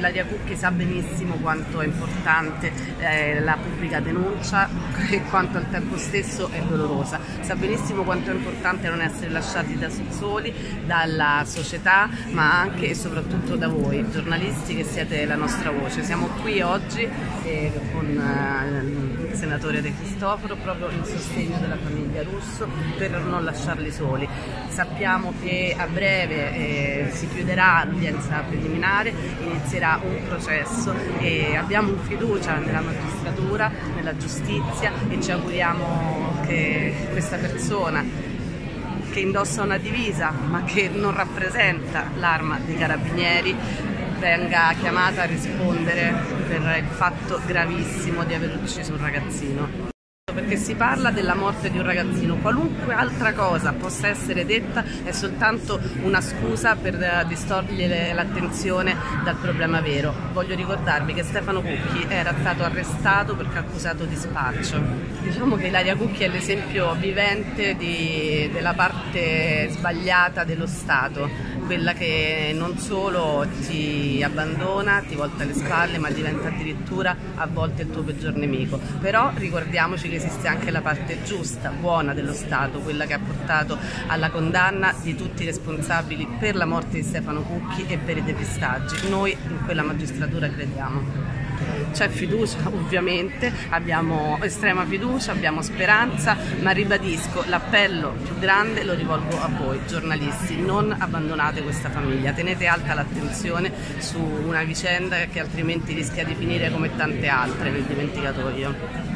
Ilaria Cucchi sa benissimo quanto è importante eh, la pubblica denuncia e quanto al tempo stesso è dolorosa. Sa benissimo quanto è importante non essere lasciati da soli dalla società, ma anche e soprattutto da voi, giornalisti che siete la nostra voce. Siamo qui oggi eh, con eh, il senatore De Cristoforo proprio in sostegno della famiglia Russo per non lasciarli soli. Sappiamo che a breve eh, si chiuderà l'udienza preliminare, inizierà un processo e abbiamo fiducia nella magistratura, nella giustizia e ci auguriamo che questa persona che indossa una divisa ma che non rappresenta l'arma dei carabinieri venga chiamata a rispondere per il fatto gravissimo di aver ucciso un ragazzino perché si parla della morte di un ragazzino, qualunque altra cosa possa essere detta è soltanto una scusa per eh, distogliere l'attenzione dal problema vero. Voglio ricordarvi che Stefano Cucchi era stato arrestato perché accusato di spaccio. Diciamo che Ilaria Cucchi è l'esempio vivente di, della parte sbagliata dello Stato, quella che non solo abbandona, ti volta le spalle, ma diventa addirittura a volte il tuo peggior nemico. Però ricordiamoci che esiste anche la parte giusta, buona dello Stato, quella che ha portato alla condanna di tutti i responsabili per la morte di Stefano Cucchi e per i depistaggi. Noi in quella magistratura crediamo. C'è fiducia ovviamente, abbiamo estrema fiducia, abbiamo speranza, ma ribadisco l'appello più grande lo rivolgo a voi giornalisti, non abbandonate questa famiglia, tenete alta l'attenzione su una vicenda che altrimenti rischia di finire come tante altre nel dimenticatoio.